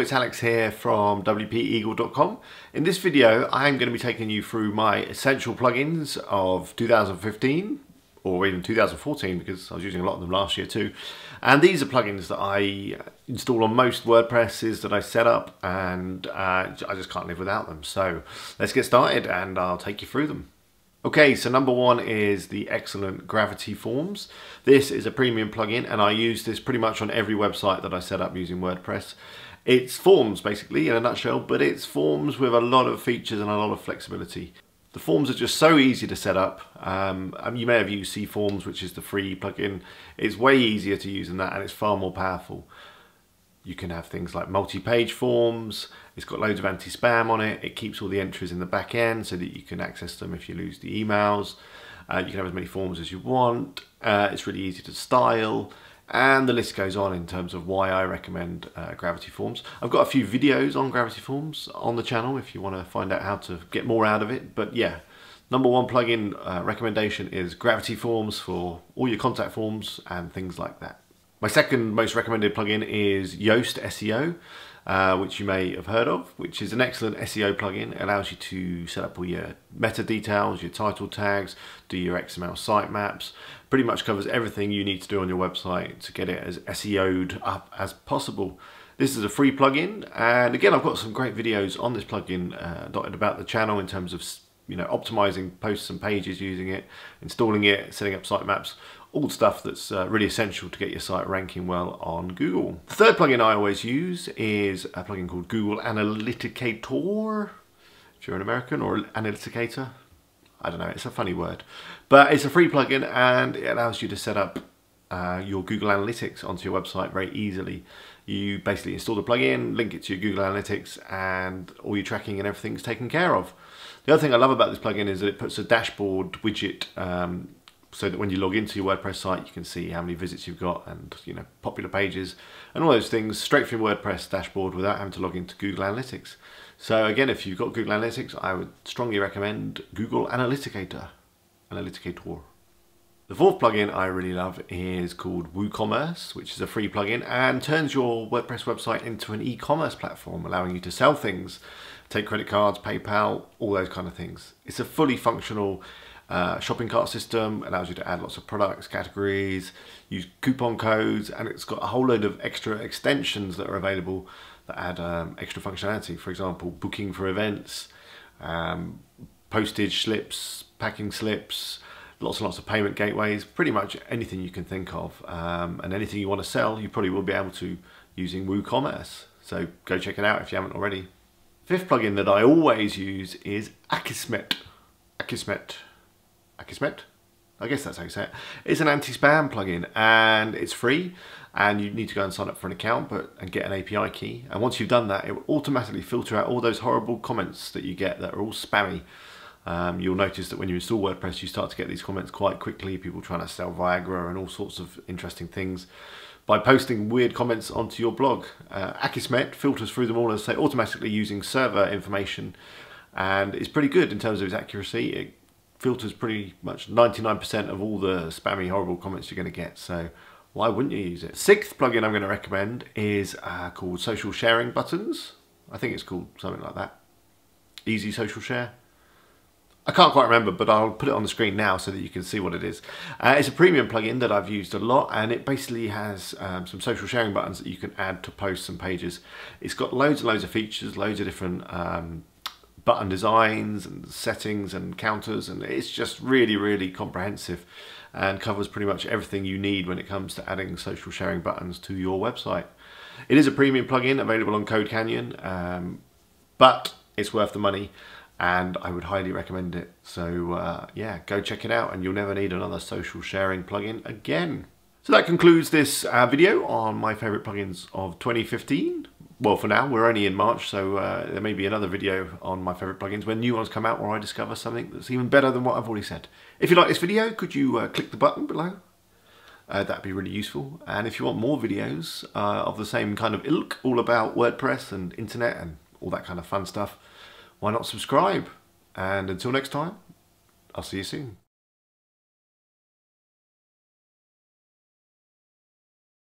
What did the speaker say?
it's Alex here from WPEagle.com. In this video, I'm going to be taking you through my essential plugins of 2015 or even 2014 because I was using a lot of them last year too. And these are plugins that I install on most WordPresses that I set up and uh, I just can't live without them. So let's get started and I'll take you through them. Okay, so number one is the excellent Gravity Forms. This is a premium plugin and I use this pretty much on every website that I set up using WordPress. It's forms basically in a nutshell, but it's forms with a lot of features and a lot of flexibility. The forms are just so easy to set up. Um, you may have used CForms, which is the free plugin. It's way easier to use than that and it's far more powerful. You can have things like multi-page forms. It's got loads of anti-spam on it. It keeps all the entries in the back end so that you can access them if you lose the emails. Uh, you can have as many forms as you want. Uh, it's really easy to style. And the list goes on in terms of why I recommend uh, Gravity Forms. I've got a few videos on Gravity Forms on the channel if you want to find out how to get more out of it. But yeah, number one plugin uh, recommendation is Gravity Forms for all your contact forms and things like that. My second most recommended plugin is Yoast SEO, uh, which you may have heard of, which is an excellent SEO plugin. It allows you to set up all your meta details, your title tags, do your XML sitemaps, pretty much covers everything you need to do on your website to get it as SEO'd up as possible. This is a free plugin, and again, I've got some great videos on this plugin uh, dotted about the channel in terms of you know optimizing posts and pages using it, installing it, setting up sitemaps, all stuff that's uh, really essential to get your site ranking well on Google. The third plugin I always use is a plugin called Google Analyticator, if you're an American, or Analyticator. I don't know, it's a funny word. But it's a free plugin and it allows you to set up uh, your Google Analytics onto your website very easily. You basically install the plugin, link it to your Google Analytics, and all your tracking and everything's taken care of. The other thing I love about this plugin is that it puts a dashboard widget um, so that when you log into your WordPress site, you can see how many visits you've got and you know popular pages and all those things straight from your WordPress dashboard without having to log into Google Analytics. So again, if you've got Google Analytics, I would strongly recommend Google Analyticator. Analyticator. The fourth plugin I really love is called WooCommerce, which is a free plugin and turns your WordPress website into an e-commerce platform, allowing you to sell things, take credit cards, PayPal, all those kind of things. It's a fully functional uh, shopping cart system allows you to add lots of products, categories, use coupon codes, and it's got a whole load of extra extensions that are available that add um, extra functionality. For example, booking for events, um, postage slips, packing slips, lots and lots of payment gateways, pretty much anything you can think of. Um, and anything you want to sell, you probably will be able to using WooCommerce. So go check it out if you haven't already. Fifth plugin that I always use is Akismet. Akismet Akismet. I guess that's how you say it. It's an anti-spam plugin and it's free and you need to go and sign up for an account but and get an API key. And once you've done that, it will automatically filter out all those horrible comments that you get that are all spammy. Um, you'll notice that when you install WordPress, you start to get these comments quite quickly. People trying to sell Viagra and all sorts of interesting things by posting weird comments onto your blog. Uh, Akismet filters through them all, as say, automatically using server information and it's pretty good in terms of its accuracy. It filters pretty much 99% of all the spammy, horrible comments you're going to get. So why wouldn't you use it? Sixth plugin I'm going to recommend is uh, called Social Sharing Buttons. I think it's called something like that. Easy Social Share. I can't quite remember, but I'll put it on the screen now so that you can see what it is. Uh, it's a premium plugin that I've used a lot, and it basically has um, some social sharing buttons that you can add to posts and pages. It's got loads and loads of features, loads of different um, button designs and settings and counters and it's just really really comprehensive and covers pretty much everything you need when it comes to adding social sharing buttons to your website. It is a premium plugin available on Code Canyon um, but it's worth the money and I would highly recommend it. So uh, yeah, go check it out and you'll never need another social sharing plugin again. So that concludes this uh, video on my favourite plugins of 2015 well, for now, we're only in March, so uh, there may be another video on my favourite plugins when new ones come out or I discover something that's even better than what I've already said. If you like this video, could you uh, click the button below? Uh, that'd be really useful. And if you want more videos uh, of the same kind of ilk, all about WordPress and internet and all that kind of fun stuff, why not subscribe? And until next time, I'll see you soon.